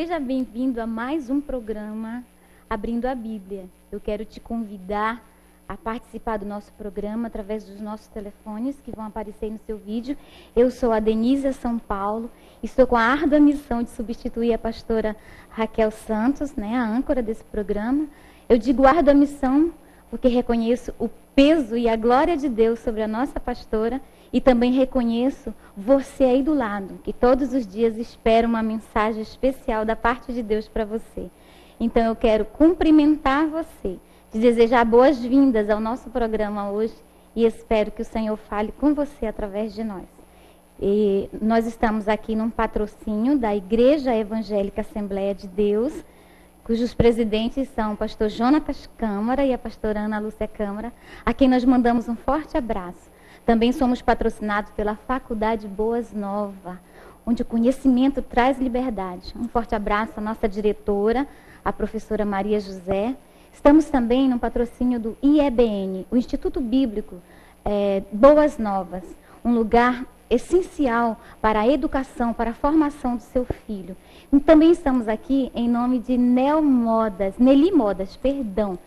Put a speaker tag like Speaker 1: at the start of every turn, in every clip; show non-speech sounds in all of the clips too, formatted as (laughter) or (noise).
Speaker 1: Seja bem-vindo a mais um programa Abrindo a Bíblia. Eu quero te convidar a participar do nosso programa através dos nossos telefones que vão aparecer no seu vídeo. Eu sou a Denise São Paulo, estou com a árdua missão de substituir a pastora Raquel Santos, né, a âncora desse programa. Eu digo árdua missão porque reconheço o peso e a glória de Deus sobre a nossa pastora e também reconheço você aí do lado, que todos os dias espera uma mensagem especial da parte de Deus para você. Então eu quero cumprimentar você, te desejar boas-vindas ao nosso programa hoje e espero que o Senhor fale com você através de nós. E nós estamos aqui num patrocínio da Igreja Evangélica Assembleia de Deus, cujos presidentes são o pastor Jonatas Câmara e a pastora Ana Lúcia Câmara, a quem nós mandamos um forte abraço. Também somos patrocinados pela Faculdade Boas Nova, onde o conhecimento traz liberdade. Um forte abraço à nossa diretora, a professora Maria José. Estamos também no patrocínio do IEBN, o Instituto Bíblico é, Boas Novas, um lugar essencial para a educação, para a formação do seu filho. E também estamos aqui em nome de Nel Modas, Nelly Modas, perdão,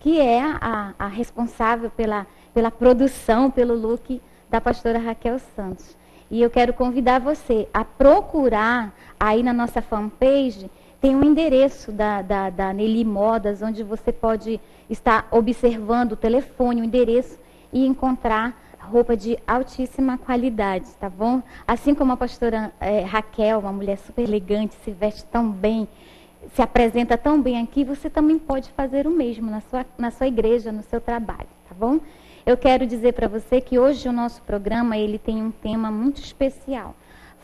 Speaker 1: que é a, a responsável pela pela produção, pelo look da pastora Raquel Santos. E eu quero convidar você a procurar aí na nossa fanpage, tem um endereço da, da, da Modas, onde você pode estar observando o telefone, o endereço e encontrar roupa de altíssima qualidade, tá bom? Assim como a pastora é, Raquel, uma mulher super elegante, se veste tão bem, se apresenta tão bem aqui, você também pode fazer o mesmo na sua, na sua igreja, no seu trabalho, tá bom? Eu quero dizer para você que hoje o nosso programa ele tem um tema muito especial.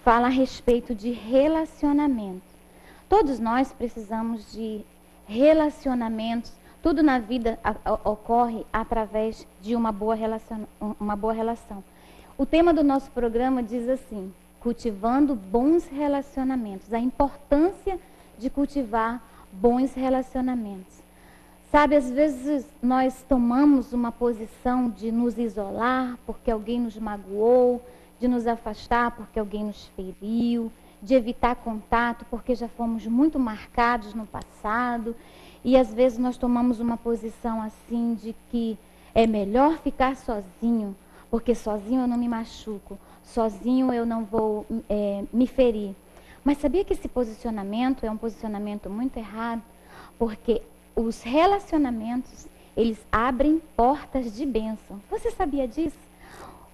Speaker 1: Fala a respeito de relacionamento. Todos nós precisamos de relacionamentos. Tudo na vida ocorre através de uma boa, relação, uma boa relação. O tema do nosso programa diz assim: cultivando bons relacionamentos. A importância de cultivar bons relacionamentos. Sabe, às vezes nós tomamos uma posição de nos isolar porque alguém nos magoou, de nos afastar porque alguém nos feriu, de evitar contato porque já fomos muito marcados no passado. E às vezes nós tomamos uma posição assim de que é melhor ficar sozinho, porque sozinho eu não me machuco, sozinho eu não vou é, me ferir. Mas sabia que esse posicionamento é um posicionamento muito errado? Porque os relacionamentos, eles abrem portas de bênção. Você sabia disso?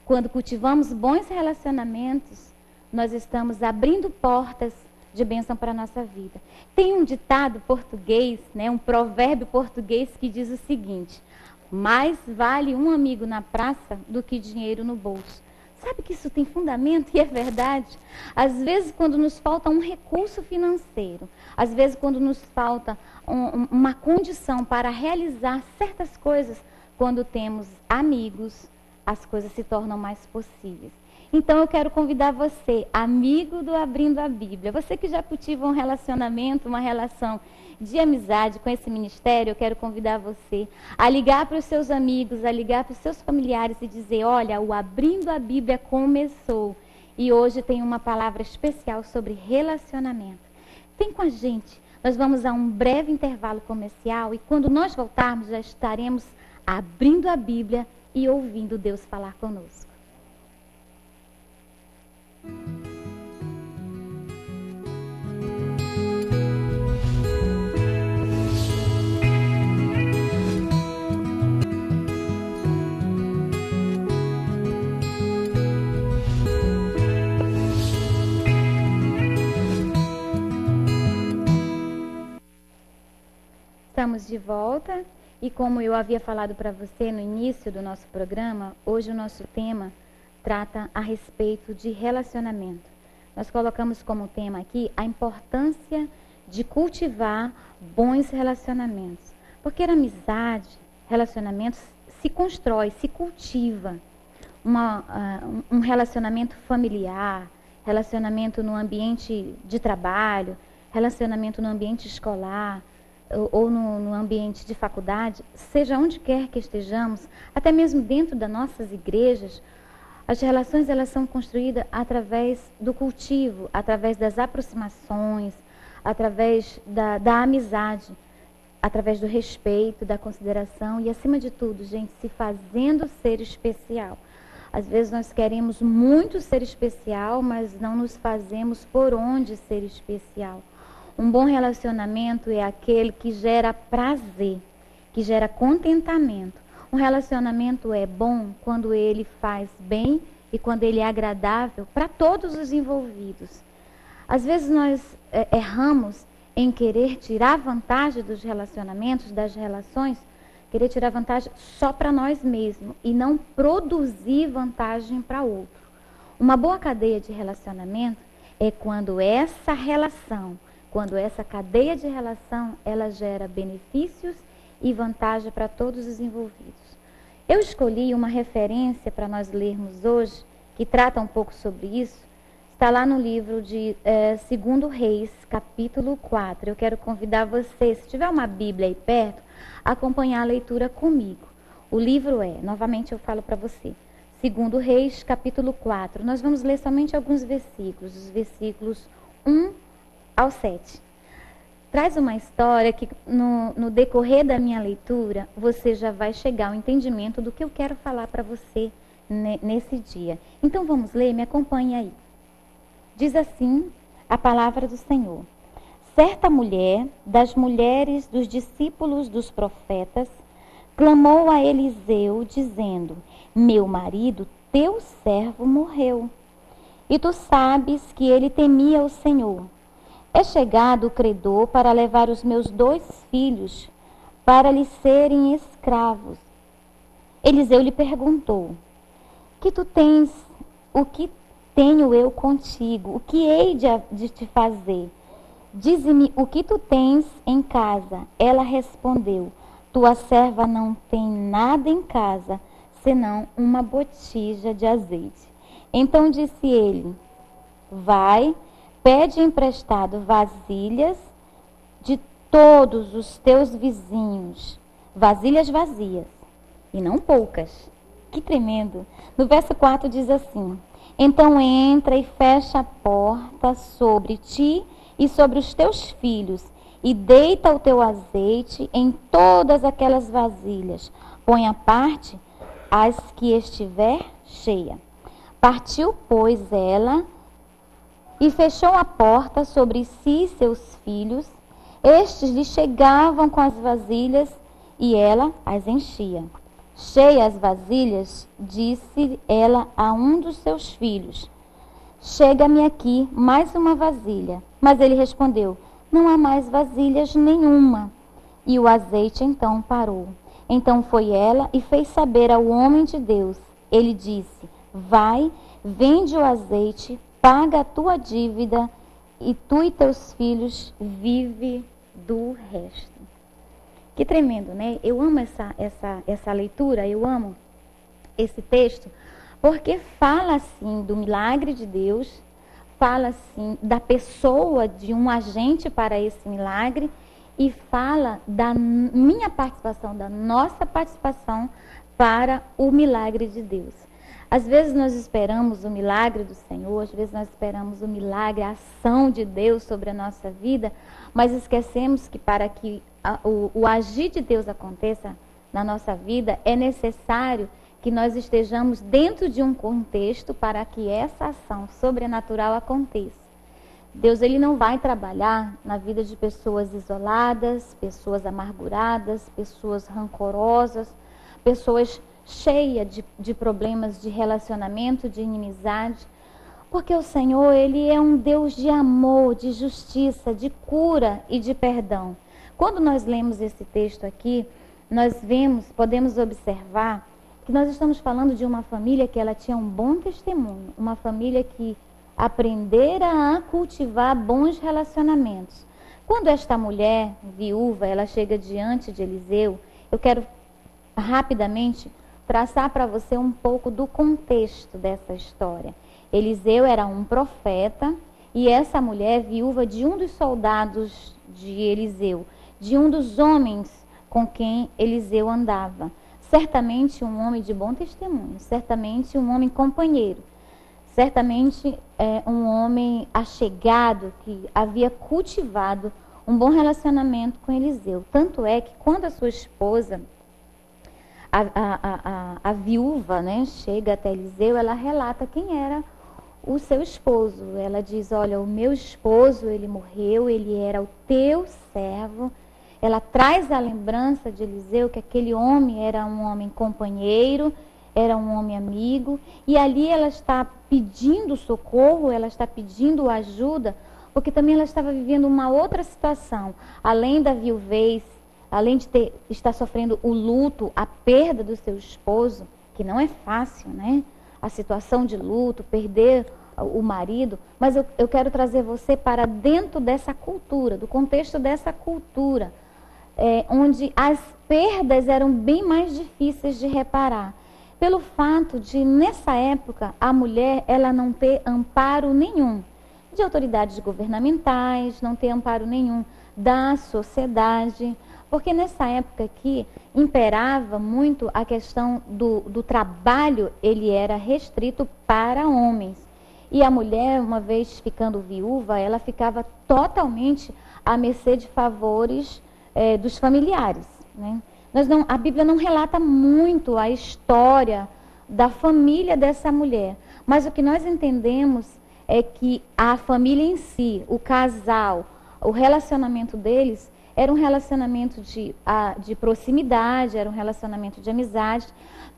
Speaker 1: Quando cultivamos bons relacionamentos, nós estamos abrindo portas de bênção para a nossa vida. Tem um ditado português, né, um provérbio português que diz o seguinte: mais vale um amigo na praça do que dinheiro no bolso. Sabe que isso tem fundamento e é verdade? Às vezes, quando nos falta um recurso financeiro, às vezes, quando nos falta um, uma condição para realizar certas coisas, quando temos amigos, as coisas se tornam mais possíveis. Então eu quero convidar você, amigo do Abrindo a Bíblia, você que já cultiva um relacionamento, uma relação de amizade com esse ministério, eu quero convidar você a ligar para os seus amigos, a ligar para os seus familiares e dizer: olha, o Abrindo a Bíblia começou e hoje tem uma palavra especial sobre relacionamento. Vem com a gente. Nós vamos a um breve intervalo comercial e quando nós voltarmos já estaremos abrindo a Bíblia e ouvindo Deus falar conosco. Estamos de volta e como eu havia falado para você no início do nosso programa, hoje o nosso tema trata a respeito de relacionamento. Nós colocamos como tema aqui a importância de cultivar bons relacionamentos. Porque a amizade, relacionamentos se constrói, se cultiva. Uma, uh, um relacionamento familiar, relacionamento no ambiente de trabalho, relacionamento no ambiente escolar, ou no, no, ambiente de faculdade, seja onde quer que estejamos, até mesmo dentro das nossas igrejas, as relações elas são construídas através do cultivo, através das aproximações, através da, da amizade, através do respeito, da consideração e, acima de tudo, gente, se fazendo ser especial. Às vezes nós queremos muito ser especial, mas não nos fazemos por onde ser especial. Um bom relacionamento é aquele que gera prazer, que gera contentamento. Um relacionamento é bom quando ele faz bem e quando ele é agradável para todos os envolvidos. Às vezes nós é, erramos em querer tirar vantagem dos relacionamentos, das relações, querer tirar vantagem só para nós mesmos e não produzir vantagem para outro. Uma boa cadeia de relacionamento é quando essa relação, quando essa cadeia de relação, ela gera benefícios e vantagem para todos os envolvidos. Eu escolhi uma referência para nós lermos hoje, que trata um pouco sobre isso, Está lá no livro de é, Segundo Reis, capítulo 4. Eu quero convidar você, se tiver uma Bíblia aí perto, a acompanhar a leitura comigo. O livro é, novamente eu falo para você, Segundo Reis, capítulo 4. Nós vamos ler somente alguns versículos, os versículos 1 ao 7. Traz uma história que no, no decorrer da minha leitura, você já vai chegar ao entendimento do que eu quero falar para você nesse dia. Então vamos ler, me acompanhe aí. Diz assim a palavra do Senhor. Certa mulher, das mulheres dos discípulos dos profetas, clamou a Eliseu, dizendo: Meu marido, teu servo, morreu. E tu sabes que ele temia o Senhor. É chegado o credor para levar os meus dois filhos para lhe serem escravos. Eliseu lhe perguntou: Que tu tens, o que tenho eu contigo? O que hei de, de te fazer? Dize-me o que tu tens em casa. Ela respondeu: Tua serva não tem nada em casa, senão uma botija de azeite. Então disse ele: Vai, pede emprestado vasilhas de todos os teus vizinhos, vasilhas vazias, e não poucas. Que tremendo. No verso 4 diz assim: então entra e fecha a porta sobre ti e sobre os teus filhos, e deita o teu azeite em todas aquelas vasilhas. Põe a parte as que estiver cheia. Partiu, pois, ela e fechou a porta sobre si e seus filhos. Estes lhe chegavam com as vasilhas e ela as enchia. Cheia as vasilhas, disse ela a um dos seus filhos: Chega-me aqui mais uma vasilha. Mas ele respondeu: Não há mais vasilhas nenhuma. E o azeite então parou. Então foi ela e fez saber ao homem de Deus. Ele disse: Vai, vende o azeite, paga a tua dívida, e tu e teus filhos vive do resto. Que tremendo, né? Eu amo essa, essa, essa leitura, eu amo esse texto, porque fala assim do milagre de Deus, fala assim da pessoa de um agente para esse milagre e fala da minha participação, da nossa participação para o milagre de Deus. Às vezes nós esperamos o milagre do Senhor, às vezes nós esperamos o milagre, a ação de Deus sobre a nossa vida, mas esquecemos que para que a, o, o agir de Deus aconteça na nossa vida, é necessário que nós estejamos dentro de um contexto para que essa ação sobrenatural aconteça. Deus ele não vai trabalhar na vida de pessoas isoladas, pessoas amarguradas, pessoas rancorosas, pessoas cheias de, de problemas de relacionamento, de inimizade, porque o Senhor ele é um Deus de amor, de justiça, de cura e de perdão. Quando nós lemos esse texto aqui, nós vemos, podemos observar que nós estamos falando de uma família que ela tinha um bom testemunho, uma família que aprendera a cultivar bons relacionamentos. Quando esta mulher viúva, ela chega diante de Eliseu, eu quero rapidamente traçar para você um pouco do contexto dessa história. Eliseu era um profeta e essa mulher viúva de um dos soldados de Eliseu de um dos homens com quem Eliseu andava. Certamente um homem de bom testemunho, certamente um homem companheiro. certamente é, um homem achegado que havia cultivado um bom relacionamento com Eliseu. Tanto é que quando a sua esposa, a, a, a, a viúva, né, chega até Eliseu, ela relata quem era o seu esposo. Ela diz: Olha, o meu esposo, ele morreu, ele era o teu servo. Ela traz a lembrança de Eliseu que aquele homem era um homem companheiro, era um homem amigo, e ali ela está pedindo socorro, ela está pedindo ajuda, porque também ela estava vivendo uma outra situação, além da viuvez, além de ter, estar sofrendo o luto, a perda do seu esposo, que não é fácil, né? A situação de luto, perder o marido, mas eu, eu quero trazer você para dentro dessa cultura, do contexto dessa cultura, é, onde as perdas eram bem mais difíceis de reparar pelo fato de nessa época a mulher ela não ter amparo nenhum de autoridades governamentais, não ter amparo nenhum da sociedade, porque nessa época aqui imperava muito a questão do, do trabalho, ele era restrito para homens. E a mulher, uma vez ficando viúva, ela ficava totalmente à mercê de favores é, dos familiares. Né? Nós não, a Bíblia não relata muito a história da família dessa mulher, mas o que nós entendemos é que a família em si, o casal, o relacionamento deles era um relacionamento de, de proximidade, era um relacionamento de amizade.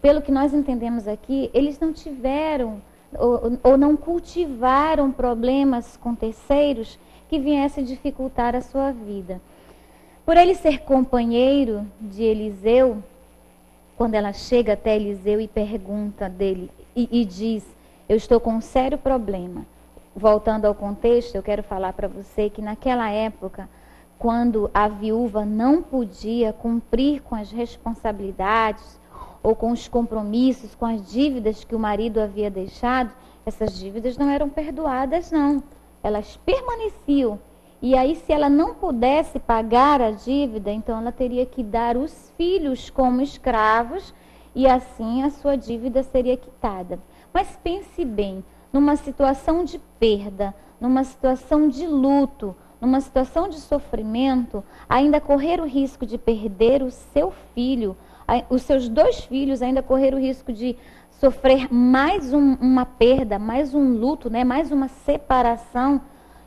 Speaker 1: Pelo que nós entendemos aqui, eles não tiveram ou, ou não cultivaram problemas com terceiros que viessem dificultar a sua vida. Por ele ser companheiro de Eliseu, quando ela chega até Eliseu e pergunta dele e, e diz: Eu estou com um sério problema. Voltando ao contexto, eu quero falar para você que naquela época, quando a viúva não podia cumprir com as responsabilidades ou com os compromissos, com as dívidas que o marido havia deixado, essas dívidas não eram perdoadas, não. Elas permaneciam e aí, se ela não pudesse pagar a dívida, então ela teria que dar os filhos como escravos e assim a sua dívida seria quitada. Mas pense bem, numa situação de perda, numa situação de luto, numa situação de sofrimento, ainda correr o risco de perder o seu filho, os seus dois filhos ainda correr o risco de sofrer mais um, uma perda, mais um luto, né, mais uma separação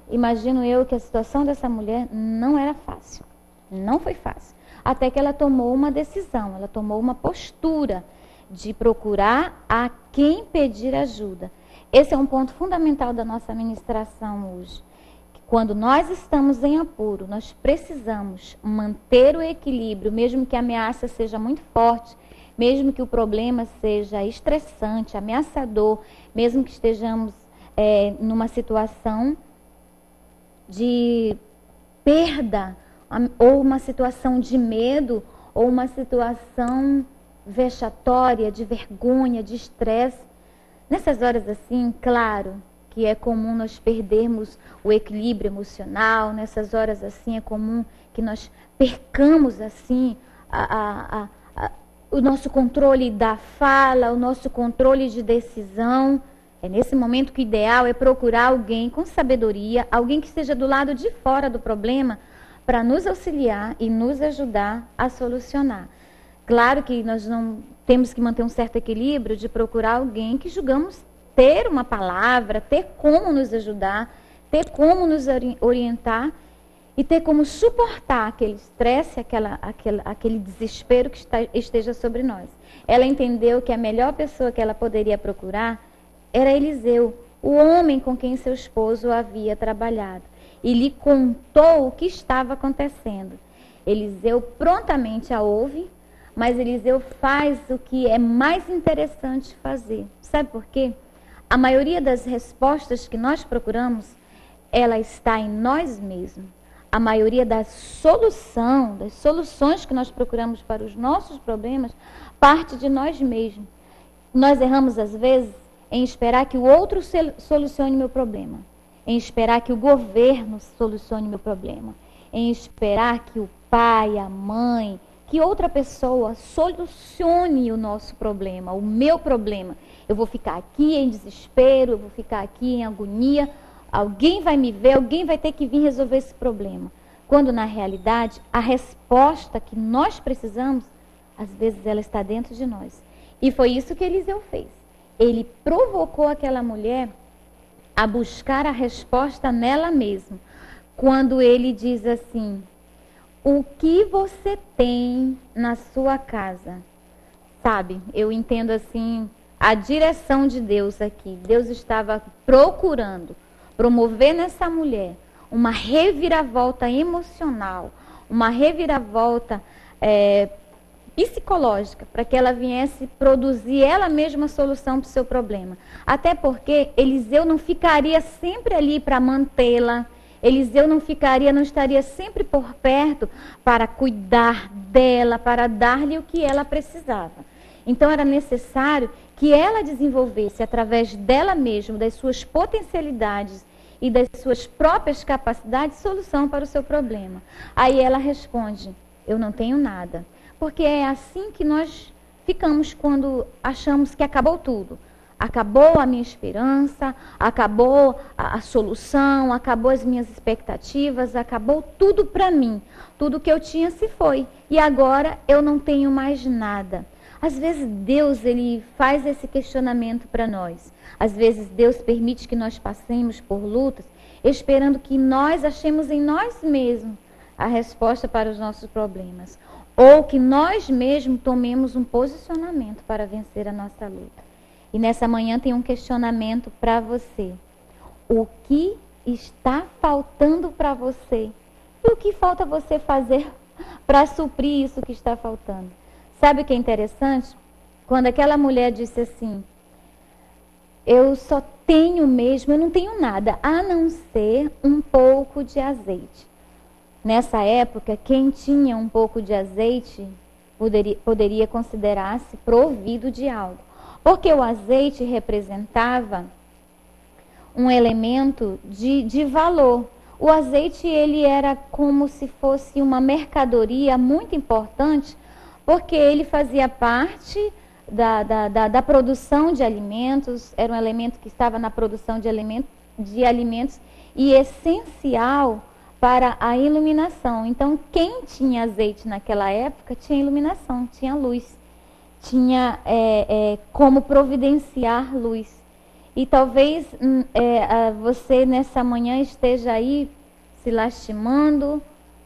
Speaker 1: imagino eu que a situação dessa mulher não era fácil. Não foi fácil. Até que ela tomou uma decisão, ela tomou uma postura de procurar a quem pedir ajuda. Esse é um ponto fundamental da nossa administração hoje. Quando nós estamos em apuro, nós precisamos manter o equilíbrio, mesmo que a ameaça seja muito forte, mesmo que o problema seja estressante, ameaçador, mesmo que estejamos é, numa situação de perda, ou uma situação de medo, ou uma situação vexatória, de vergonha, de estresse. Nessas horas assim, claro que é comum nós perdermos o equilíbrio emocional, nessas horas assim é comum que nós percamos assim a, a, a, o nosso controle da fala, o nosso controle de decisão. É nesse momento que o ideal é procurar alguém com sabedoria, alguém que esteja do lado de fora do problema, para nos auxiliar e nos ajudar a solucionar. Claro que nós não temos que manter um certo equilíbrio de procurar alguém que julgamos ter uma palavra, ter como nos ajudar, ter como nos orientar e ter como suportar aquele estresse, aquela, aquele, desespero que está, esteja sobre nós. Ela entendeu que a melhor pessoa que ela poderia procurar era Eliseu, o homem com quem seu esposo havia trabalhado, e lhe contou o que estava acontecendo. Eliseu prontamente a ouve, mas Eliseu faz o que é mais interessante fazer. Sabe por quê? A maioria das respostas que nós procuramos, ela está em nós mesmos. A maioria da solução, das soluções que nós procuramos para os nossos problemas, parte de nós mesmos. Nós erramos às vezes em esperar que o outro solucione meu problema, em esperar que o governo solucione meu problema, em esperar que o pai, a mãe, que outra pessoa solucione o nosso problema, o meu problema. Eu vou ficar aqui em desespero, eu vou ficar aqui em agonia, alguém vai me ver, alguém vai ter que vir resolver esse problema. Quando na realidade a resposta que nós precisamos, às vezes ela está dentro de nós. E foi isso que Eliseu fez. Ele provocou aquela mulher a buscar a resposta nela mesma. Quando ele diz assim: O que você tem na sua casa? Sabe, eu entendo assim a direção de Deus aqui. Deus estava procurando promover nessa mulher uma reviravolta emocional, uma reviravolta é, psicológica, para que ela viesse produzir ela mesma a solução para o seu problema. Até porque Eliseu não ficaria sempre ali para mantê-la, Eliseu não ficaria, não estaria sempre por perto para cuidar dela, para dar-lhe o que ela precisava. Então era necessário que ela desenvolvesse através dela mesma, das suas potencialidades e das suas próprias capacidades, solução para o seu problema. Aí ela responde: Eu não tenho nada. Porque é assim que nós ficamos quando achamos que acabou tudo. Acabou a minha esperança, acabou a, a solução, acabou as minhas expectativas, acabou tudo para mim. Tudo que eu tinha se foi. E agora eu não tenho mais nada. Às vezes Deus ele faz esse questionamento para nós. Às vezes Deus permite que nós passemos por lutas, esperando que nós achemos em nós mesmos a resposta para os nossos problemas ou que nós mesmos tomemos um posicionamento para vencer a nossa luta. E nessa manhã tem um questionamento para você. O que está faltando para você? E o que falta você fazer para suprir isso que está faltando? Sabe o que é interessante? Quando aquela mulher disse assim: Eu só tenho mesmo, eu não tenho nada a não ser um pouco de azeite. Nessa época, quem tinha um pouco de azeite poderia, poderia considerar-se provido de algo. Porque o azeite representava um elemento de, de valor. O azeite ele era como se fosse uma mercadoria muito importante, porque ele fazia parte da, da, da, da produção de alimentos, era um elemento que estava na produção de, alimento, de alimentos e essencial para a iluminação. Então, quem tinha azeite naquela época tinha iluminação, tinha luz, tinha é, é, como providenciar luz. E talvez hum, é, você nessa manhã esteja aí se lastimando,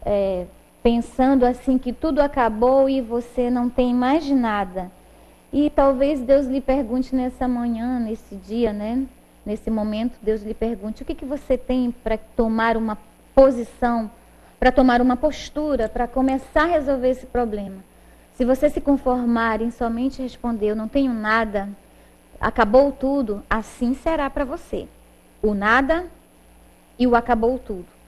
Speaker 1: é, pensando assim que tudo acabou e você não tem mais nada. E talvez Deus lhe pergunte nessa manhã, nesse dia, né? Nesse momento, Deus lhe pergunte: o que, que você tem para tomar uma posição, para tomar uma postura, para começar a resolver esse problema. Se você se conformar em somente responder, eu não tenho nada, acabou tudo, assim será para você. O nada e o acabou tudo.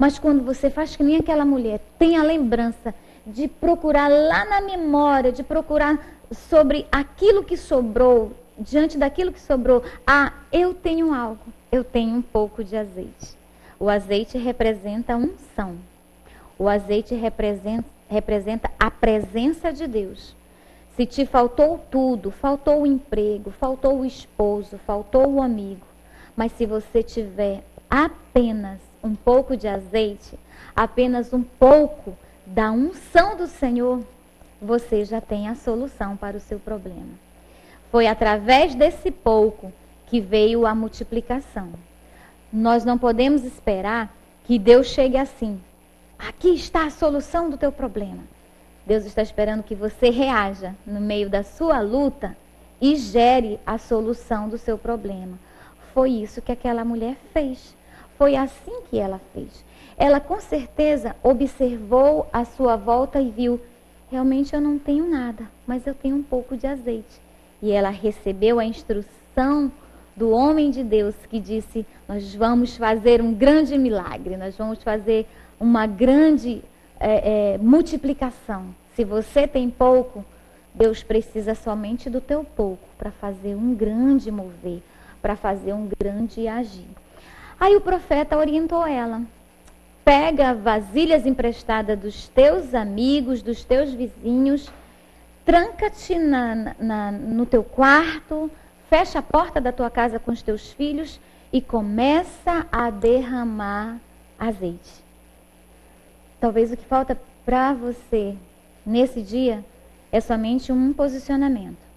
Speaker 1: Mas quando você faz que nem aquela mulher, tem a lembrança de procurar lá na memória, de procurar sobre aquilo que sobrou, diante daquilo que sobrou, ah, eu tenho algo, eu tenho um pouco de azeite. O azeite representa unção. O azeite representa, representa a presença de Deus. Se te faltou tudo, faltou o emprego, faltou o esposo, faltou o amigo, mas se você tiver apenas um pouco de azeite, apenas um pouco da unção do Senhor, você já tem a solução para o seu problema. Foi através desse pouco que veio a multiplicação. Nós não podemos esperar que Deus chegue assim. Aqui está a solução do teu problema. Deus está esperando que você reaja no meio da sua luta e gere a solução do seu problema. Foi isso que aquela mulher fez. Foi assim que ela fez. Ela com certeza observou a sua volta e viu: realmente eu não tenho nada, mas eu tenho um pouco de azeite. E ela recebeu a instrução do homem de Deus que disse: Nós vamos fazer um grande milagre, nós vamos fazer uma grande é, é, multiplicação. Se você tem pouco, Deus precisa somente do teu pouco para fazer um grande mover, para fazer um grande agir. Aí o profeta orientou ela: pega vasilhas emprestadas dos teus amigos, dos teus vizinhos, tranca-te na, na, no teu quarto, fecha a porta da tua casa com os teus filhos e começa a derramar azeite. Talvez o que falta para você nesse dia é somente um posicionamento.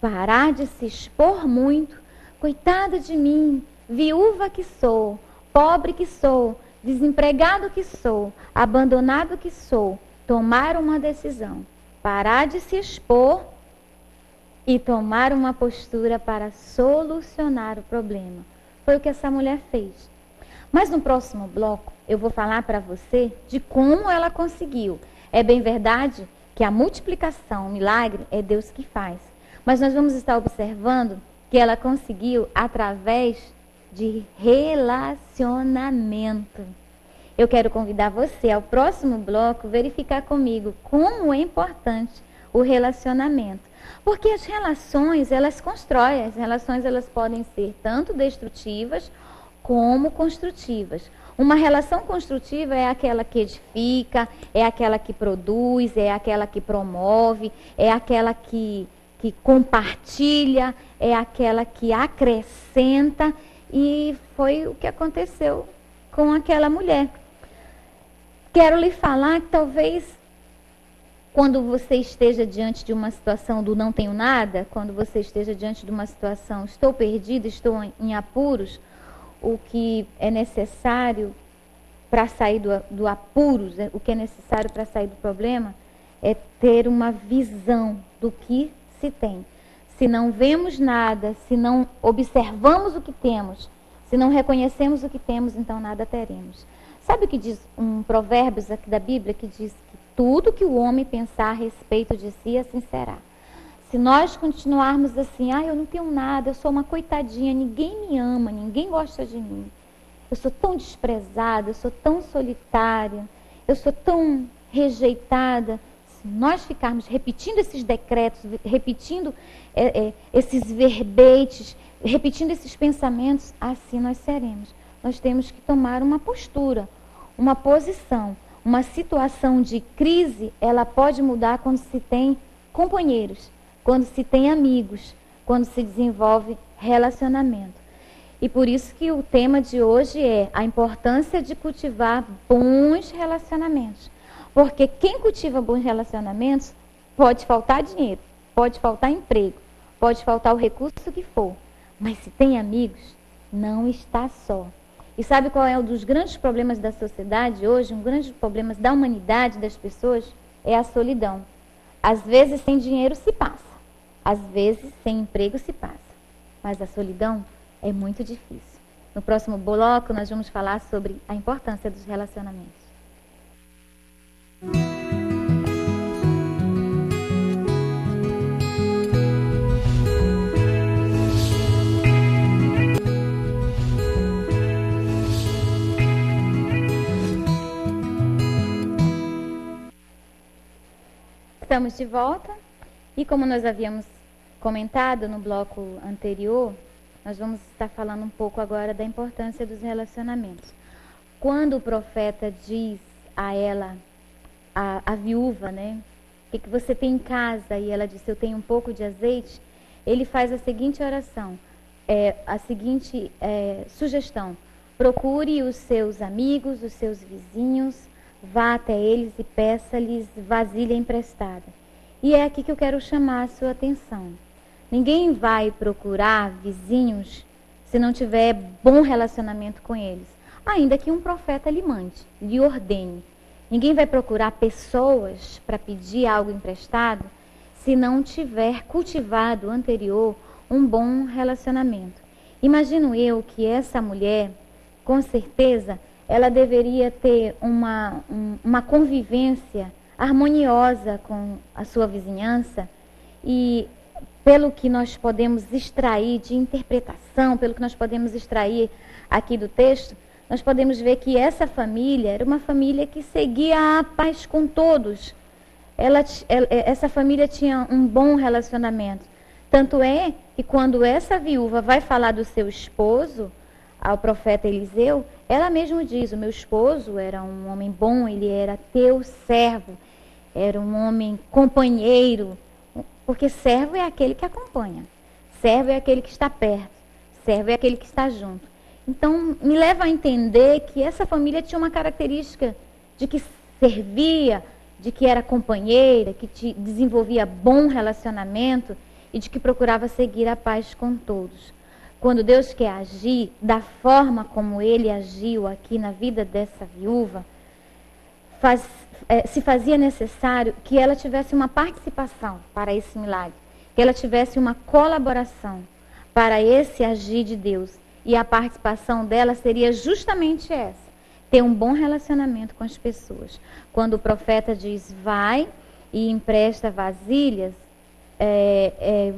Speaker 1: Parar de se expor muito. Coitada de mim, viúva que sou, pobre que sou, desempregado que sou, abandonado que sou. Tomar uma decisão. Parar de se expor e tomar uma postura para solucionar o problema. Foi o que essa mulher fez. Mas no próximo bloco eu vou falar para você de como ela conseguiu. É bem verdade que a multiplicação, o milagre, é Deus que faz. Mas nós vamos estar observando que ela conseguiu através de relacionamento. Eu quero convidar você ao próximo bloco verificar comigo como é importante o relacionamento. Porque as relações, elas constroem, as relações elas podem ser tanto destrutivas como construtivas. Uma relação construtiva é aquela que edifica, é aquela que produz, é aquela que promove, é aquela que, que compartilha, é aquela que acrescenta. E foi o que aconteceu com aquela mulher. Quero lhe falar que talvez quando você esteja diante de uma situação do não tenho nada, quando você esteja diante de uma situação estou perdida, estou em apuros, o que é necessário para sair do, do apuros, é, o que é necessário para sair do problema, é ter uma visão do que se tem. Se não vemos nada, se não observamos o que temos, se não reconhecemos o que temos, então nada teremos. Sabe o que diz um provérbios aqui da Bíblia que diz tudo que o homem pensar a respeito de si, assim será. Se nós continuarmos assim, ah, eu não tenho nada, eu sou uma coitadinha, ninguém me ama, ninguém gosta de mim. Eu sou tão desprezada, eu sou tão solitária, eu sou tão rejeitada. Se nós ficarmos repetindo esses decretos, repetindo é, é, esses verbetes, repetindo esses pensamentos, assim nós seremos. Nós temos que tomar uma postura, uma posição uma situação de crise, ela pode mudar quando se tem companheiros, quando se tem amigos, quando se desenvolve relacionamento. E por isso que o tema de hoje é a importância de cultivar bons relacionamentos. Porque quem cultiva bons relacionamentos pode faltar dinheiro, pode faltar emprego, pode faltar o recurso que for, mas se tem amigos, não está só. E sabe qual é um dos grandes problemas da sociedade hoje? Um grande problema da humanidade, das pessoas? É a solidão. Às vezes, sem dinheiro se passa. Às vezes, sem emprego se passa. Mas a solidão é muito difícil. No próximo bloco, nós vamos falar sobre a importância dos relacionamentos. Estamos de volta e como nós havíamos comentado no bloco anterior, nós vamos estar falando um pouco agora da importância dos relacionamentos. Quando o profeta diz a ela, a, a viúva, né, o que, que você tem em casa? E ela disse, eu tenho um pouco de azeite. Ele faz a seguinte oração, é, a seguinte é, sugestão: procure os seus amigos, os seus vizinhos, Vá até eles e peça-lhes vasilha emprestada. E é aqui que eu quero chamar a sua atenção. Ninguém vai procurar vizinhos se não tiver bom relacionamento com eles. Ainda que um profeta lhe mande, lhe ordene. Ninguém vai procurar pessoas para pedir algo emprestado se não tiver cultivado anterior um bom relacionamento. Imagino eu que essa mulher, com certeza, ela deveria ter uma, um, uma convivência harmoniosa com a sua vizinhança e pelo que nós podemos extrair de interpretação, pelo que nós podemos extrair aqui do texto, nós podemos ver que essa família era uma família que seguia a paz com todos. Ela, essa família tinha um bom relacionamento. Tanto é que quando essa viúva vai falar do seu esposo ao profeta Eliseu, ela mesma diz: O meu esposo era um homem bom, ele era teu servo, era um homem companheiro. Porque servo é aquele que acompanha. Servo é aquele que está perto. Servo é aquele que está junto. Então, me leva a entender que essa família tinha uma característica de que servia, de que era companheira, que te desenvolvia bom relacionamento e de que procurava seguir a paz com todos. Quando Deus quer agir da forma como ele agiu aqui na vida dessa viúva, faz, é, se fazia necessário que ela tivesse uma participação para esse milagre, que ela tivesse uma colaboração para esse agir de Deus. E a participação dela seria justamente essa: ter um bom relacionamento com as pessoas. Quando o profeta diz, vai e empresta vasilhas, é, é,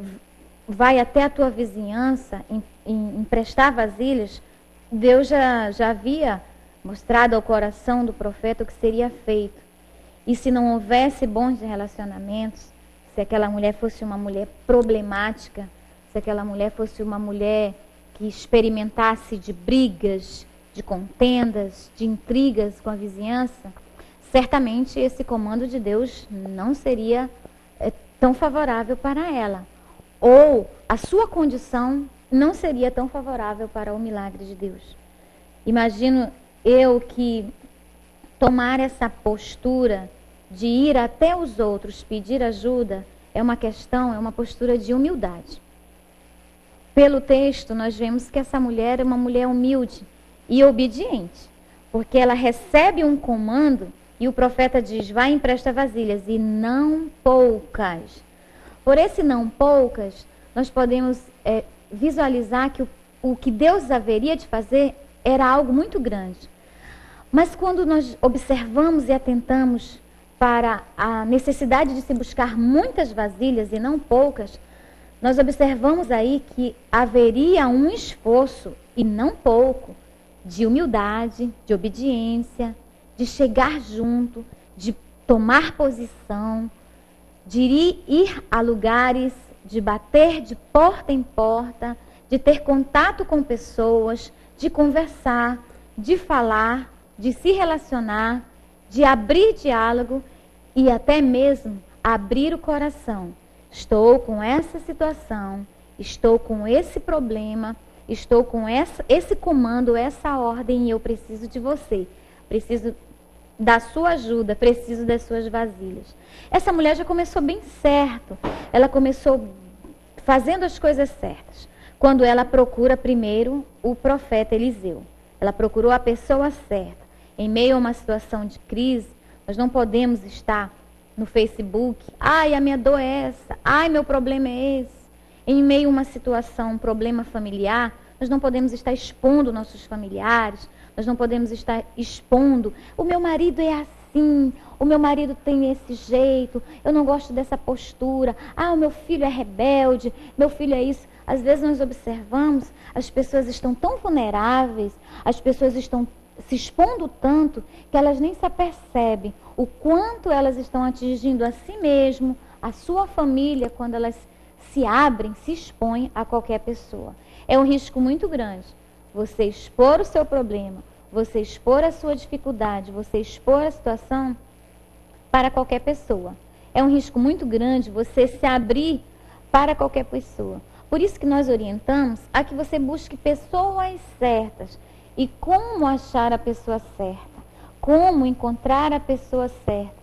Speaker 1: vai até a tua vizinhança em, em, emprestar vasilhas, Deus já, já havia mostrado ao coração do profeta o que seria feito. E se não houvesse bons relacionamentos, se aquela mulher fosse uma mulher problemática, se aquela mulher fosse uma mulher que experimentasse de brigas, de contendas, de intrigas com a vizinhança, certamente esse comando de Deus não seria é, tão favorável para ela. Ou a sua condição não seria tão favorável para o milagre de Deus. Imagino eu que tomar essa postura de ir até os outros pedir ajuda é uma questão, é uma postura de humildade. Pelo texto, nós vemos que essa mulher é uma mulher humilde e obediente, porque ela recebe um comando e o profeta diz: vai empresta vasilhas, e não poucas. Por esse não poucas, nós podemos é, visualizar que o, o que Deus haveria de fazer era algo muito grande. Mas quando nós observamos e atentamos para a necessidade de se buscar muitas vasilhas e não poucas, nós observamos aí que haveria um esforço, e não pouco, de humildade, de obediência, de chegar junto, de tomar posição, de ir, a lugares, de bater de porta em porta, de ter contato com pessoas, de conversar, de falar, de se relacionar, de abrir diálogo e até mesmo abrir o coração. Estou com essa situação, estou com esse problema, estou com essa, esse comando, essa ordem e eu preciso de você. Preciso da sua ajuda, preciso das suas vasilhas. Essa mulher já começou bem certo. Ela começou fazendo as coisas certas. Quando ela procura primeiro o profeta Eliseu. Ela procurou a pessoa certa. Em meio a uma situação de crise, nós não podemos estar no Facebook. Ai, a minha dor é essa. Ai, meu problema é esse. Em meio a uma situação, um problema familiar, nós não podemos estar expondo nossos familiares. Nós não podemos estar expondo. O meu marido é assim. O meu marido tem esse jeito. Eu não gosto dessa postura. Ah, o meu filho é rebelde. Meu filho é isso. Às vezes nós observamos, as pessoas estão tão vulneráveis, as pessoas estão se expondo tanto que elas nem se apercebem o quanto elas estão atingindo a si mesmo, a sua família, quando elas se abrem, se expõem a qualquer pessoa. É um risco muito grande você expor o seu problema, você expor a sua dificuldade, você expor a situação para qualquer pessoa. É um risco muito grande você se abrir para qualquer pessoa. Por isso que nós orientamos a que você busque pessoas certas. E como achar a pessoa certa? Como encontrar a pessoa certa?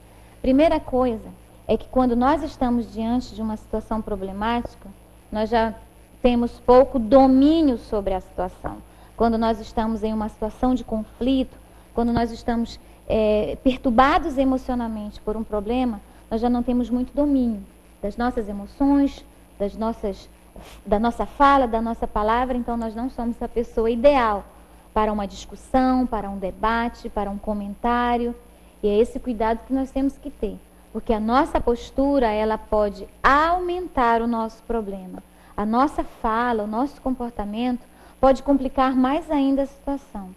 Speaker 1: Primeira coisa é que quando nós estamos diante de uma situação problemática, nós já temos pouco domínio sobre a situação. Quando nós estamos em uma situação de conflito, quando nós estamos é, perturbados emocionalmente por um problema, nós já não temos muito domínio das nossas emoções, das nossas da nossa fala, da nossa palavra, então nós não somos a pessoa ideal para uma discussão, para um debate, para um comentário. E é esse cuidado que nós temos que ter, porque a nossa postura, ela pode aumentar o nosso problema. A nossa fala, o nosso comportamento pode complicar mais ainda a situação.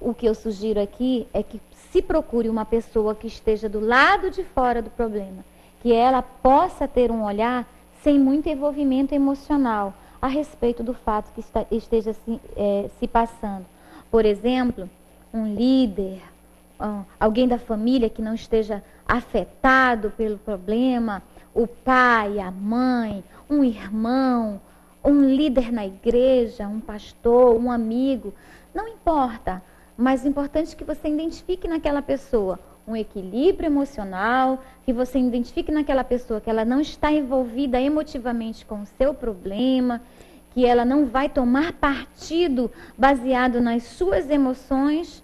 Speaker 1: O que eu sugiro aqui é que se procure uma pessoa que esteja do lado de fora do problema, que ela possa ter um olhar sem muito envolvimento emocional a respeito do fato que está, esteja se, é, se passando. Por exemplo, um líder, alguém da família que não esteja afetado pelo problema, o pai, a mãe, um irmão, um líder na igreja, um pastor, um amigo, não importa. Mas o importante é que você identifique naquela pessoa um equilíbrio emocional, que você identifique naquela pessoa que ela não está envolvida emotivamente com o seu problema, que ela não vai tomar partido baseado nas suas emoções,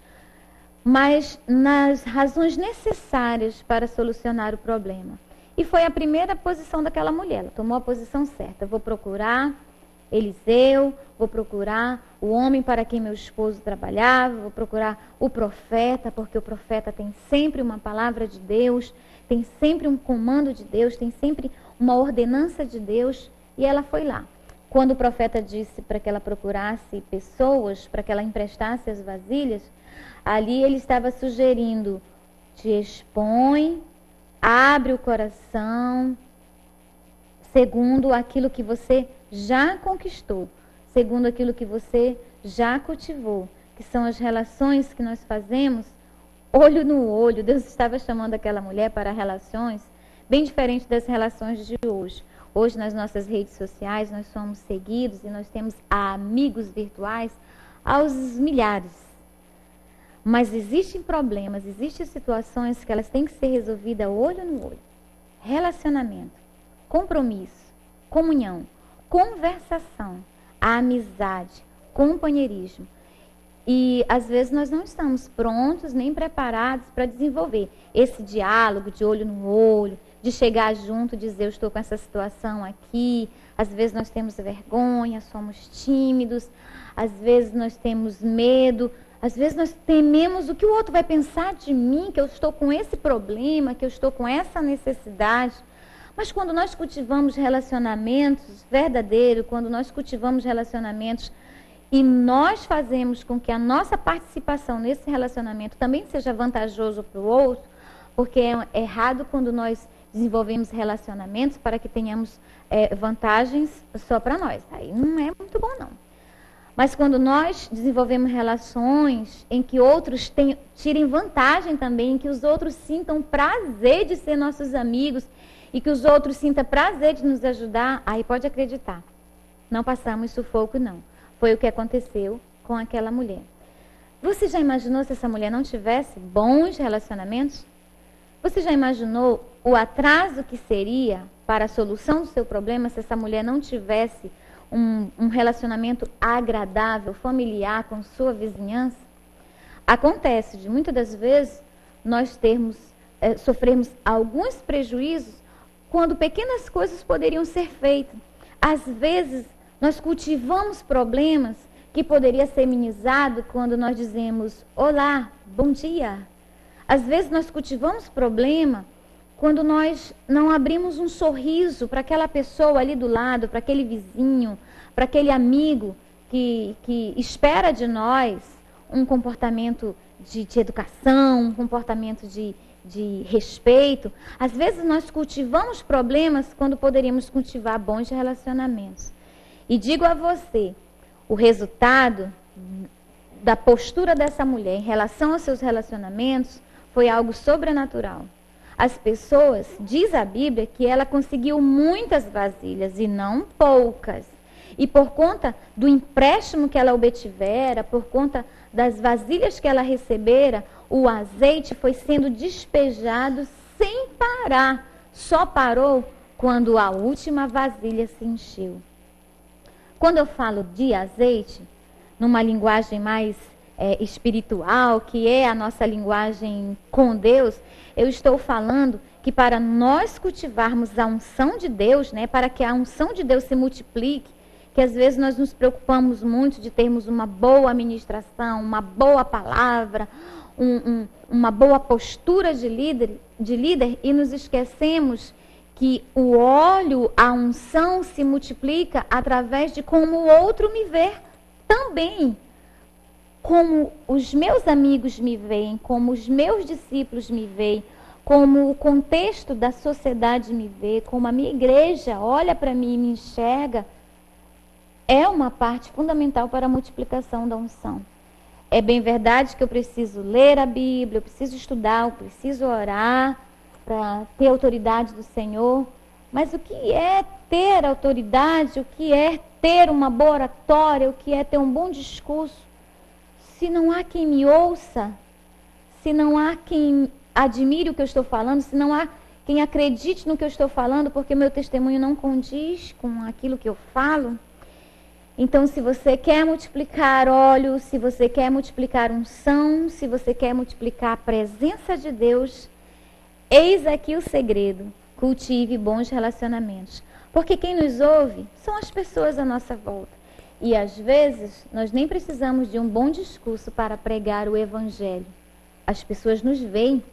Speaker 1: mas nas razões necessárias para solucionar o problema. E foi a primeira posição daquela mulher, ela tomou a posição certa. vou procurar Eliseu, vou procurar o homem para quem meu esposo trabalhava, vou procurar o profeta, porque o profeta tem sempre uma palavra de Deus, tem sempre um comando de Deus, tem sempre uma ordenança de Deus, e ela foi lá. Quando o profeta disse para que ela procurasse pessoas, para que ela emprestasse as vasilhas, ali ele estava sugerindo: te expõe, abre o coração, segundo aquilo que você já conquistou, segundo aquilo que você já cultivou, que são as relações que nós fazemos olho no olho. Deus estava chamando aquela mulher para relações bem diferentes das relações de hoje. Hoje, nas nossas redes sociais, nós somos seguidos e nós temos amigos virtuais aos milhares. Mas existem problemas, existem situações que elas têm que ser resolvidas olho no olho. Relacionamento, compromisso, comunhão conversação, a amizade, companheirismo. E às vezes nós não estamos prontos nem preparados para desenvolver esse diálogo de olho no olho, de chegar junto, dizer eu estou com essa situação aqui. Às vezes nós temos vergonha, somos tímidos, às vezes nós temos medo, às vezes nós tememos o que o outro vai pensar de mim, que eu estou com esse problema, que eu estou com essa necessidade. Mas quando nós cultivamos relacionamentos verdadeiros, quando nós cultivamos relacionamentos e nós fazemos com que a nossa participação nesse relacionamento também seja vantajoso para o outro, porque é errado quando nós desenvolvemos relacionamentos para que tenhamos é, vantagens só para nós. Aí não é muito bom, não. Mas quando nós desenvolvemos relações em que outros tirem vantagem também, em que os outros sintam prazer de ser nossos amigos, e que os outros sintam prazer de nos ajudar, aí pode acreditar. Não passamos sufoco, não. Foi o que aconteceu com aquela mulher. Você já imaginou se essa mulher não tivesse bons relacionamentos? Você já imaginou o atraso que seria para a solução do seu problema se essa mulher não tivesse um, um relacionamento agradável, familiar com sua vizinhança? Acontece de muitas das vezes nós termos, é, sofrermos alguns prejuízos quando pequenas coisas poderiam ser feitas. Às vezes, nós cultivamos problemas que poderia ser minimizado quando nós dizemos olá, bom dia. Às vezes nós cultivamos problema quando nós não abrimos um sorriso para aquela pessoa ali do lado, para aquele vizinho, para aquele amigo que, que espera de nós um comportamento de, de educação, um comportamento de, de respeito, às vezes nós cultivamos problemas quando poderíamos cultivar bons relacionamentos. E digo a você, o resultado da postura dessa mulher em relação aos seus relacionamentos foi algo sobrenatural. As pessoas, diz a Bíblia, que ela conseguiu muitas vasilhas e não poucas. E por conta do empréstimo que ela obtivera, por conta das vasilhas que ela recebera, o azeite foi sendo despejado sem parar. Só parou quando a última vasilha se encheu. Quando eu falo de azeite, numa linguagem mais é, espiritual, que é a nossa linguagem com Deus, eu estou falando que para nós cultivarmos a unção de Deus, né, para que a unção de Deus se multiplique, que às vezes nós nos preocupamos muito de termos uma boa administração, uma boa palavra, um, um, uma boa postura de líder, de líder e nos esquecemos que o óleo, a unção se multiplica através de como o outro me vê também. Como os meus amigos me veem, como os meus discípulos me veem, como o contexto da sociedade me vê, como a minha igreja olha para mim e me enxerga é uma parte fundamental para a multiplicação da unção. É bem verdade que eu preciso ler a Bíblia, eu preciso estudar, eu preciso orar para ter autoridade do Senhor, Mas o que é ter autoridade, o que é ter uma boa oratória, o que é ter um bom discurso, se não há quem me ouça, se não há quem admire o que eu estou falando, se não há quem acredite no que eu estou falando, porque meu testemunho não condiz com aquilo que eu falo. Então, se você quer multiplicar óleo, se você quer multiplicar unção, se você quer multiplicar a presença de Deus, eis aqui o segredo: cultive bons relacionamentos. Porque quem nos ouve são as pessoas à nossa volta. E às vezes, nós nem precisamos de um bom discurso para pregar o evangelho. As pessoas nos veem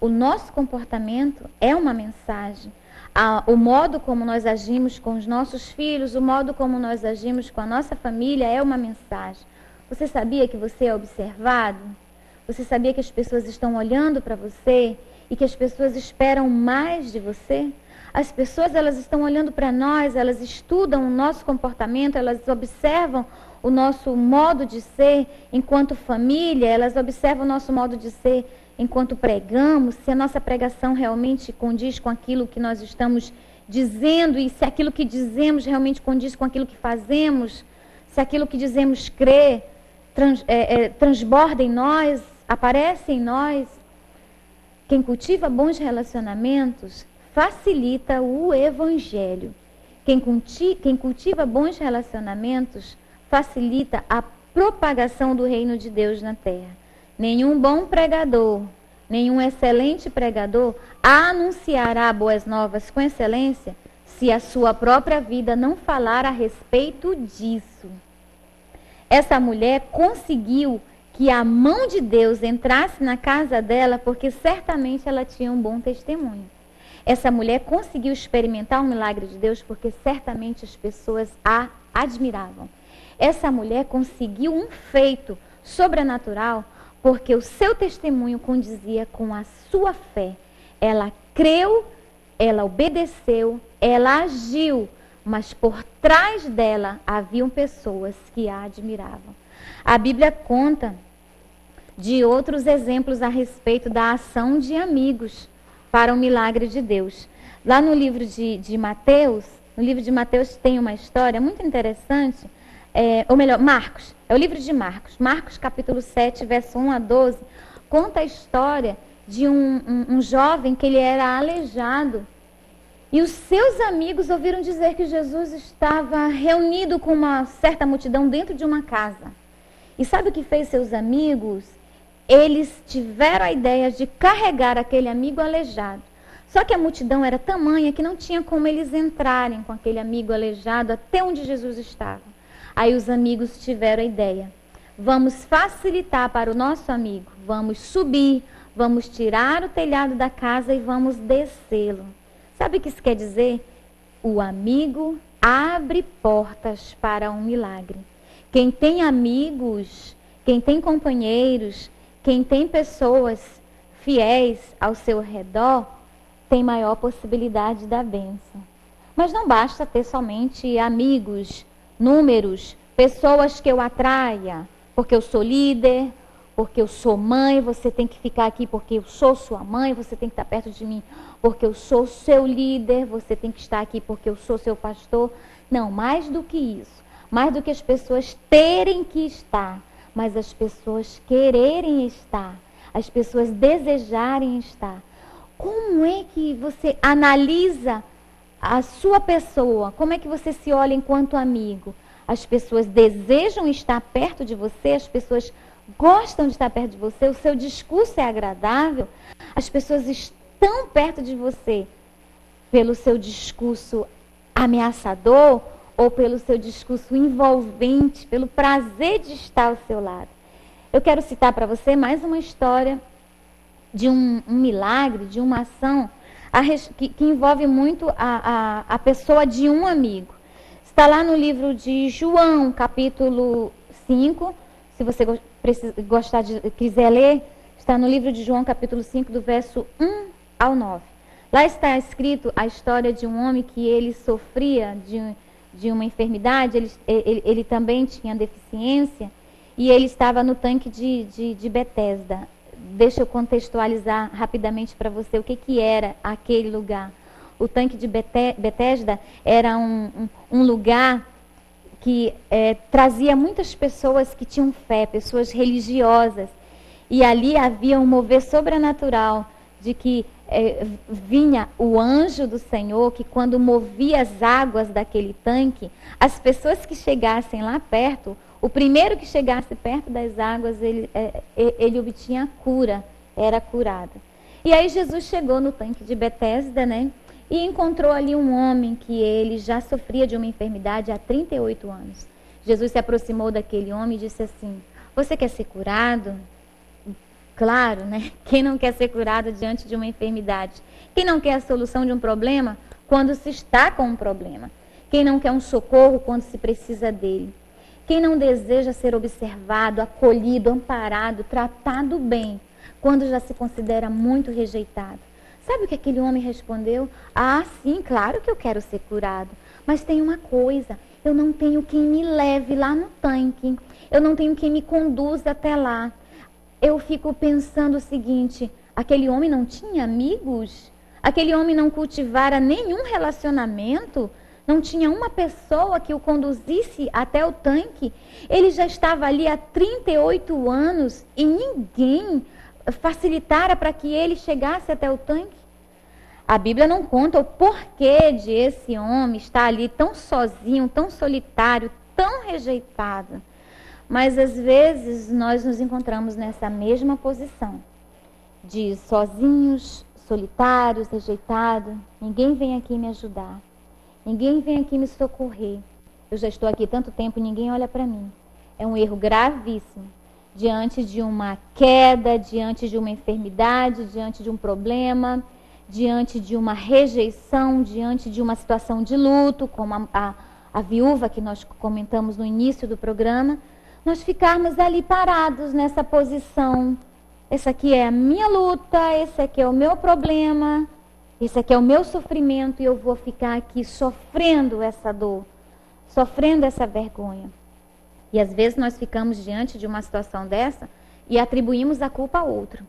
Speaker 1: o nosso comportamento é uma mensagem. O modo como nós agimos com os nossos filhos, o modo como nós agimos com a nossa família é uma mensagem. Você sabia que você é observado? Você sabia que as pessoas estão olhando para você e que as pessoas esperam mais de você? As pessoas elas estão olhando para nós, elas estudam o nosso comportamento, elas observam o nosso modo de ser enquanto família, elas observam o nosso modo de ser enquanto pregamos, se a nossa pregação realmente condiz com aquilo que nós estamos dizendo e se aquilo que dizemos realmente condiz com aquilo que fazemos, se aquilo que dizemos crê, trans, é, é, transborda em nós, aparece em nós. Quem cultiva bons relacionamentos facilita o evangelho. Quem, quem cultiva bons relacionamentos facilita a propagação do reino de Deus na terra. Nenhum bom pregador, nenhum excelente pregador anunciará boas novas com excelência se a sua própria vida não falar a respeito disso. Essa mulher conseguiu que a mão de Deus entrasse na casa dela porque certamente ela tinha um bom testemunho. Essa mulher conseguiu experimentar o milagre de Deus porque certamente as pessoas a admiravam. Essa mulher conseguiu um feito sobrenatural porque o seu testemunho condizia com a sua fé. Ela creu, ela obedeceu, ela agiu, mas por trás dela haviam pessoas que a admiravam. A Bíblia conta de outros exemplos a respeito da ação de amigos para o milagre de Deus. Lá no livro de, de Mateus, no livro de Mateus tem uma história muito interessante é, ou melhor, Marcos, é o livro de Marcos. Marcos, capítulo 7, verso 1 a 12, conta a história de um, um, um jovem que ele era aleijado. E os seus amigos ouviram dizer que Jesus estava reunido com uma certa multidão dentro de uma casa. E sabe o que fez seus amigos? Eles tiveram a ideia de carregar aquele amigo aleijado. Só que a multidão era tamanha que não tinha como eles entrarem com aquele amigo aleijado até onde Jesus estava. Aí os amigos tiveram a ideia. Vamos facilitar para o nosso amigo. Vamos subir, vamos tirar o telhado da casa e vamos descê-lo. Sabe o que isso quer dizer? O amigo abre portas para um milagre. Quem tem amigos, quem tem companheiros, quem tem pessoas fiéis ao seu redor, tem maior possibilidade da bênção. Mas não basta ter somente amigos, números, pessoas que eu atraia, porque eu sou líder, porque eu sou mãe, você tem que ficar aqui porque eu sou sua mãe, você tem que estar perto de mim porque eu sou seu líder, você tem que estar aqui porque eu sou seu pastor. Não, mais do que isso, mais do que as pessoas terem que estar, mas as pessoas quererem estar, as pessoas desejarem estar. Como é que você analisa a sua pessoa, como é que você se olha enquanto amigo? As pessoas desejam estar perto de você, as pessoas gostam de estar perto de você, o seu discurso é agradável, as pessoas estão perto de você pelo seu discurso ameaçador ou pelo seu discurso envolvente, pelo prazer de estar ao seu lado. Eu quero citar para você mais uma história de um, um milagre, de uma ação a, que, que, envolve muito a, a, a pessoa de um amigo. Está lá no livro de João, capítulo 5. Se você gostar de, quiser ler, está no livro de João, capítulo 5, do verso 1 ao 9. Lá está escrito a história de um homem que ele sofria de, de uma enfermidade, ele, ele, ele também tinha deficiência, e ele estava no tanque de, de, de Betesda deixa eu contextualizar rapidamente para você o que, que era aquele lugar. o tanque de Betesda era um, um, um lugar que é, trazia muitas pessoas que tinham fé, pessoas religiosas. E ali havia um mover sobrenatural de que é, vinha o anjo do Senhor, que quando movia as águas daquele tanque, as pessoas que chegassem lá perto, o primeiro que chegasse perto das águas, ele, é, ele obtinha cura, era curado. E aí Jesus chegou no tanque de Betesda, né? E encontrou ali um homem que ele já sofria de uma enfermidade há 38 anos. Jesus se aproximou daquele homem e disse assim: Você quer ser curado? Claro, né? (laughs) Quem não quer ser curado diante de uma enfermidade? Quem não quer a solução de um problema quando se está com um problema? Quem não quer um socorro quando se precisa dele? Quem não deseja ser observado, acolhido, amparado, tratado bem quando já se considera muito rejeitado? Sabe o que aquele homem respondeu? Ah, sim, claro que eu quero ser curado. Mas tem uma coisa: eu não tenho quem me leve lá no tanque. Eu não tenho quem me conduza até lá. Eu fico pensando o seguinte: aquele homem não tinha amigos? Aquele homem não cultivara nenhum relacionamento? Não tinha uma pessoa que o conduzisse até o tanque? Ele já estava ali há 38 anos e ninguém facilitara para que ele chegasse até o tanque? A Bíblia não conta o porquê de esse homem estar ali tão sozinho, tão solitário, tão rejeitado. Mas às vezes nós nos encontramos nessa mesma posição de sozinhos, solitários, rejeitados. Ninguém vem aqui me ajudar. Ninguém vem aqui me socorrer. Eu já estou aqui tanto tempo ninguém olha para mim. É um erro gravíssimo. Diante de uma queda, diante de uma enfermidade, diante de um problema diante de uma rejeição, diante de uma situação de luto, como a, a, a viúva que nós comentamos no início do programa, nós ficarmos ali parados nessa posição. Essa aqui é a minha luta, esse aqui é o meu problema, esse aqui é o meu sofrimento e eu vou ficar aqui sofrendo essa dor, sofrendo essa vergonha. E às vezes nós ficamos diante de uma situação dessa e atribuímos a culpa a outro.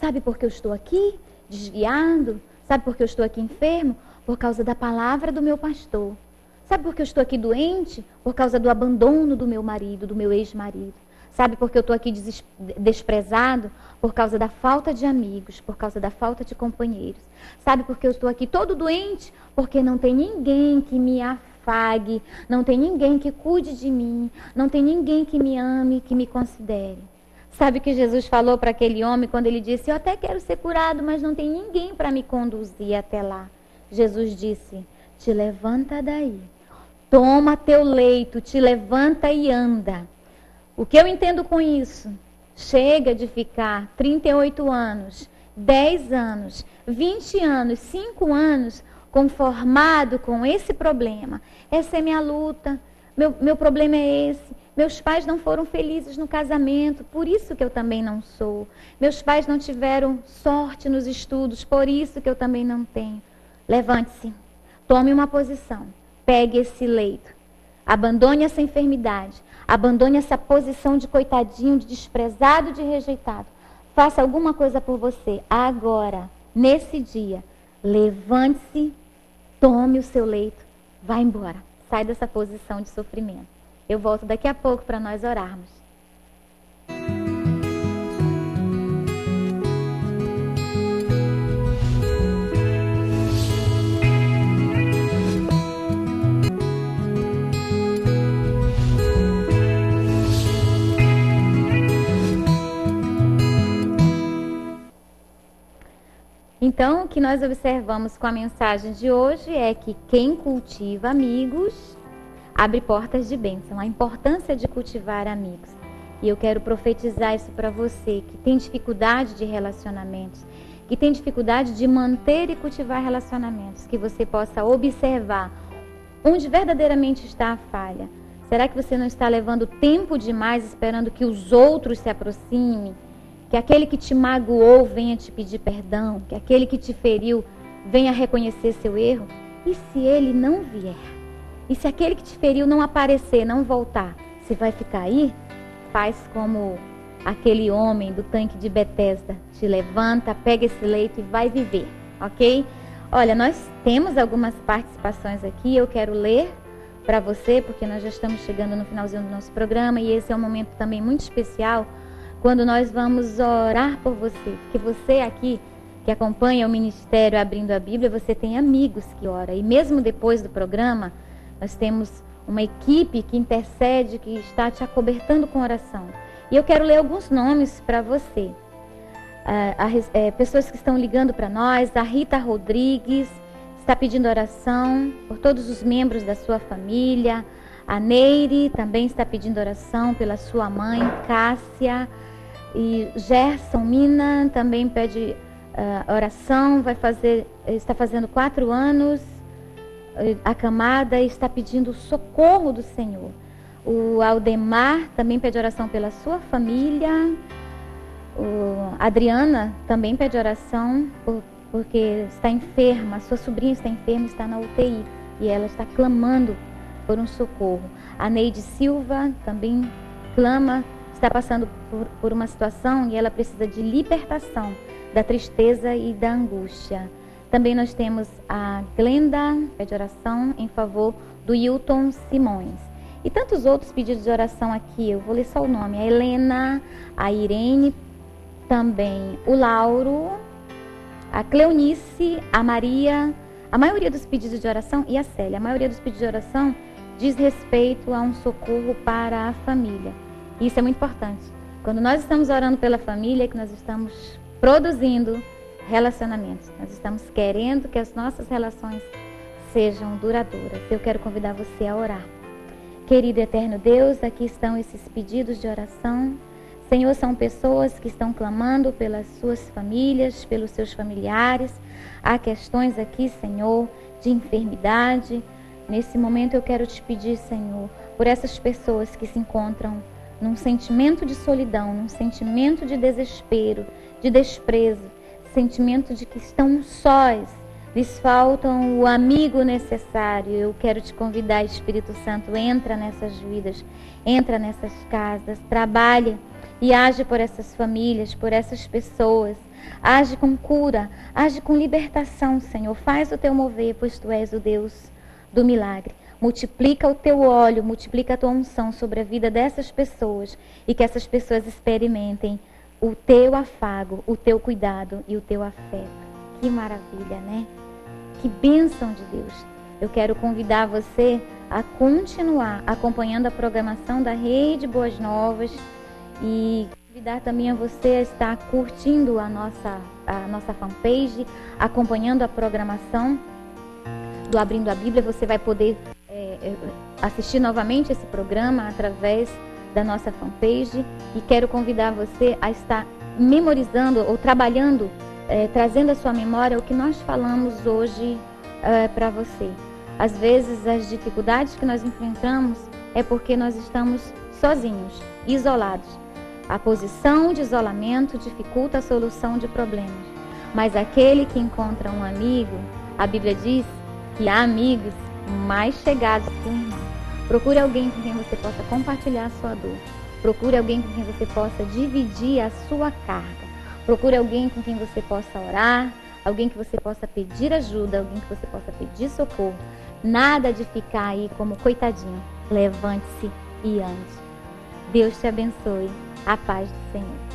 Speaker 1: Sabe por que eu estou aqui? desviado? Sabe por que eu estou aqui enfermo? Por causa da palavra do meu pastor. Sabe por que eu estou aqui doente? Por causa do abandono do meu marido, do meu ex-marido. Sabe por que eu estou aqui desprezado? Por causa da falta de amigos, por causa da falta de companheiros. Sabe por que eu estou aqui todo doente? Porque não tem ninguém que me afague, não tem ninguém que cuide de mim, não tem ninguém que me ame, que me considere. Sabe o que Jesus falou para aquele homem quando ele disse: Eu até quero ser curado, mas não tem ninguém para me conduzir até lá. Jesus disse: Te levanta daí, toma teu leito, te levanta e anda. O que eu entendo com isso? Chega de ficar 38 anos, 10 anos, 20 anos, 5 anos conformado com esse problema. Essa é minha luta, meu, meu problema é esse. Meus pais não foram felizes no casamento, por isso que eu também não sou. Meus pais não tiveram sorte nos estudos, por isso que eu também não tenho. Levante-se, tome uma posição, pegue esse leito, abandone essa enfermidade, abandone essa posição de coitadinho, de desprezado, de rejeitado. Faça alguma coisa por você agora, nesse dia. Levante-se, tome o seu leito, vá embora. Sai dessa posição de sofrimento. Eu volto daqui a pouco para nós orarmos. Então, o que nós observamos com a mensagem de hoje é que quem cultiva amigos abre portas de bênção. A importância de cultivar amigos. E eu quero profetizar isso para você que tem dificuldade de relacionamentos, que tem dificuldade de manter e cultivar relacionamentos, que você possa observar onde verdadeiramente está a falha. Será que você não está levando tempo demais esperando que os outros se aproximem? Que aquele que te magoou venha te pedir perdão? Que aquele que te feriu venha reconhecer seu erro? E se ele não vier? E se aquele que te feriu não aparecer, não voltar, você vai ficar aí? Faz como aquele homem do tanque de Betesda. Te levanta, pega esse leito e vai viver, ok? Olha, nós temos algumas participações aqui, eu quero ler para você, porque nós já estamos chegando no finalzinho do nosso programa e esse é um momento também muito especial quando nós vamos orar por você, porque você aqui que acompanha o ministério abrindo a Bíblia, você tem amigos que oram e mesmo depois do programa, nós temos uma equipe que intercede, que está te acobertando com oração. E eu quero ler alguns nomes para você. Ah, é, pessoas que estão ligando para nós, a Rita Rodrigues está pedindo oração por todos os membros da sua família. A Neire também está pedindo oração pela sua mãe, Cássia. E Gerson Mina também pede uh, oração, vai fazer, está fazendo quatro anos, acamada e está pedindo socorro do Senhor. O Aldemar também pede oração pela sua família. O Adriana também pede oração por, porque está enferma, sua sobrinha está enferma, está na UTI e ela está clamando por um socorro. A Neide Silva também clama, está passando por, por uma situação e ela precisa de libertação da tristeza e da angústia. Também nós temos a Glenda, pede oração em favor do Hilton Simões. E tantos outros pedidos de oração aqui, eu vou ler só o nome. A Helena, a Irene, também o Lauro, a Cleonice, a Maria, a maioria dos pedidos de oração e a Célia. A maioria dos pedidos de oração diz respeito a um socorro para a família. Isso é muito importante. Quando nós estamos orando pela família, é que nós estamos produzindo relacionamentos. Nós estamos querendo que as nossas relações sejam duradouras. Eu quero convidar você a orar. Querido eterno Deus, aqui estão esses pedidos de oração. Senhor, são pessoas que estão clamando pelas suas famílias, pelos seus familiares. Há questões aqui, Senhor, de enfermidade. Nesse momento eu quero te pedir, Senhor, por essas pessoas que se encontram num sentimento de solidão, num sentimento de desespero, de desprezo, sentimento de que estão sós, lhes faltam o amigo necessário. Eu quero te convidar, Espírito Santo, entra nessas vidas, entra nessas casas, trabalha e age por essas famílias, por essas pessoas. Age com cura, age com libertação, Senhor. Faz o teu mover, pois tu és o Deus do milagre. Multiplica o teu óleo, multiplica a tua unção sobre a vida dessas pessoas e que essas pessoas experimentem o teu afago, o teu cuidado e o teu afeto. Que maravilha, né? Que bênção de Deus. Eu quero convidar você a continuar acompanhando a programação da Rede Boas Novas e convidar também a você a estar curtindo a nossa, a nossa fanpage, acompanhando a programação do Abrindo a Bíblia. Você vai poder assistir novamente esse programa através da nossa fanpage e quero convidar você a estar memorizando ou trabalhando, é, trazendo à sua memória o que nós falamos hoje é, para você. Às vezes, as dificuldades que nós enfrentamos é porque nós estamos sozinhos, isolados. A posição de isolamento dificulta a solução de problemas. Mas aquele que encontra um amigo, a Bíblia diz que há amigos mais chegados que um irmão. Procure alguém com quem você possa compartilhar a sua dor. Procure alguém com quem você possa dividir a sua carga. Procure alguém com quem você possa orar, alguém que você possa pedir ajuda, alguém que você possa pedir socorro. Nada de ficar aí como coitadinho. Levante-se e ande. Deus te abençoe. A paz do Senhor.